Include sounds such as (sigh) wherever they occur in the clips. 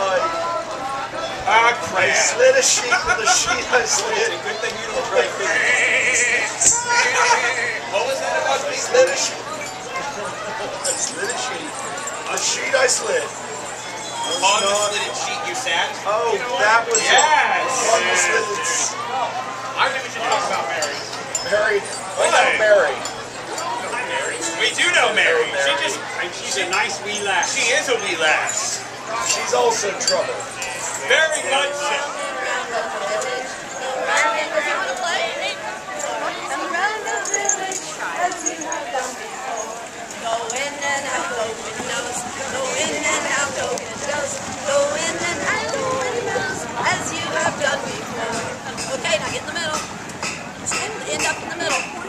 sheet I. Ah, I crap. slid a sheet with the sheet I slid. Good thing you don't try What was that about me? Slid a sheet. I slid a sheet. A sheet I slid. On the slitted sheet you sat? Oh, that was it. Yes. On the slitted s- I think we should talk about Mary. Mary. I know Mary. We do know Mary. She just, she's a nice wee lass. She is a wee lass. She's also trouble. Very much so. Go in and out the windows, go in and out the windows, go in and out the windows, as you have done before. Okay, now get in the middle. End up in the middle.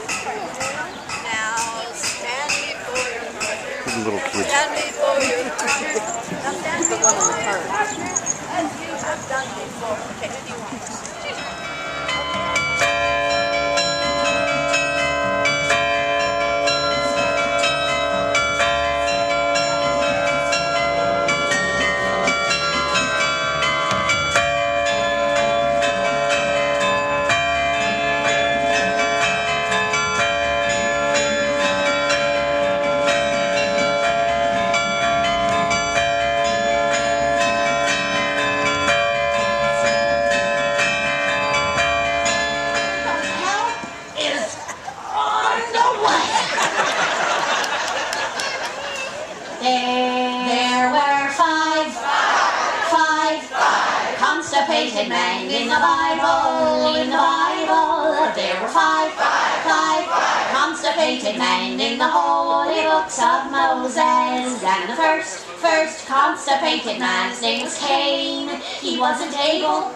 Constipated man in the Bible, in the Bible. There were five, five, constipated men in the holy books of Moses. And the first, first constipated man's name was Cain. He wasn't able (laughs)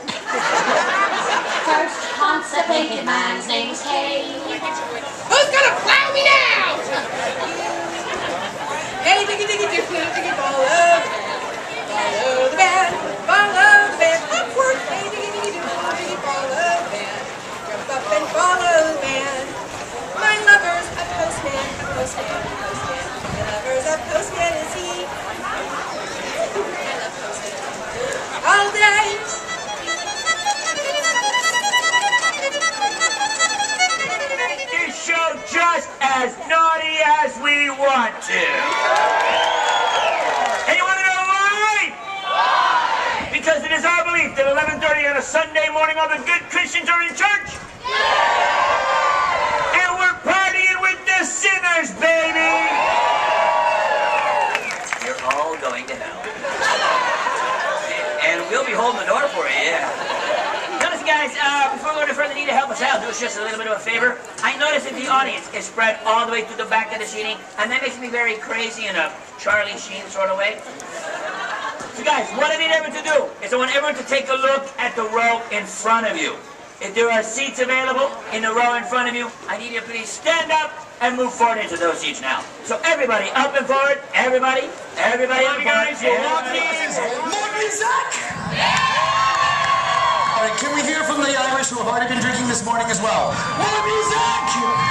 First constipated man's name was Cain. Who's gonna plow as naughty as we want to. And you want to know why? Why? Because it is our belief that 11:30 on a Sunday morning all the good Christians are in church. Yeah! And we're partying with the sinners, baby. You're all going to hell. (laughs) And we'll be holding the door for you, yeah. Guys, uh, before we go any further, need to help us out. Do us just a little bit of a favor. I notice that the audience is spread all the way to the back of the seating, and that makes me very crazy in a Charlie Sheen sort of way. So, guys, what I need everyone to do is I want everyone to take a look at the row in front of you. If there are seats available in the row in front of you, I need you to please stand up and move forward into those seats now. So everybody up and forward. Everybody. Everybody up and forward. Everybody. More music! All right, can we hear from the Irish who have already been drinking this morning as well? More music!